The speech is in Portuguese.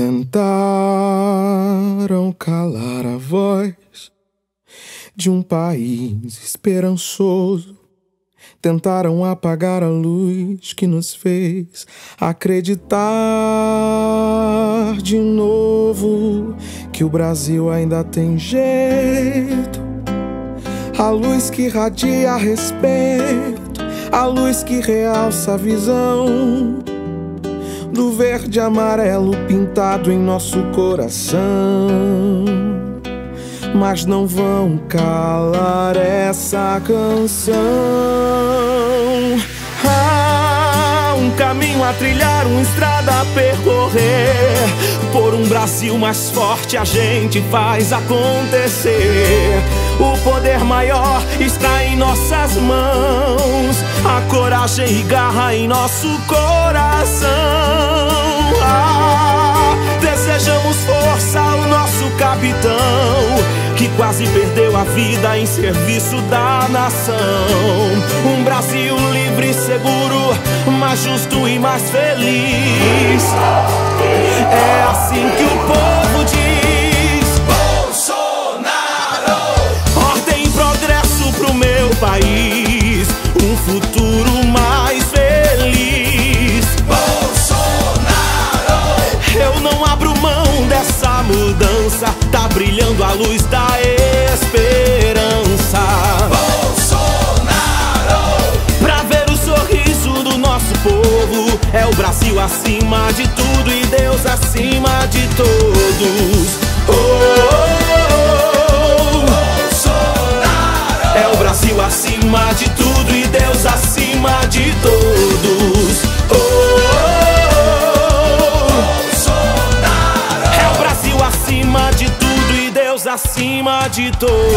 Tentaram calar a voz de um país esperançoso. Tentaram apagar a luz que nos fez acreditar de novo que o Brasil ainda tem jeito. A luz que radia respeito, a luz que realça a visão do verde amarelo pintado em nosso coração. Mas não vão calar essa canção. Há um caminho a trilhar, uma estrada a percorrer. Por um Brasil mais forte a gente faz acontecer. O poder maior está em nossas mãos, a coragem e garra em nosso coração. Capitão, que quase perdeu a vida em serviço da nação. Um Brasil livre seguro, mais justo e mais feliz. Mudança, tá brilhando a luz da esperança. Bolsonaro! Pra ver o sorriso do nosso povo, é o Brasil acima de tudo e Deus acima acima de todos.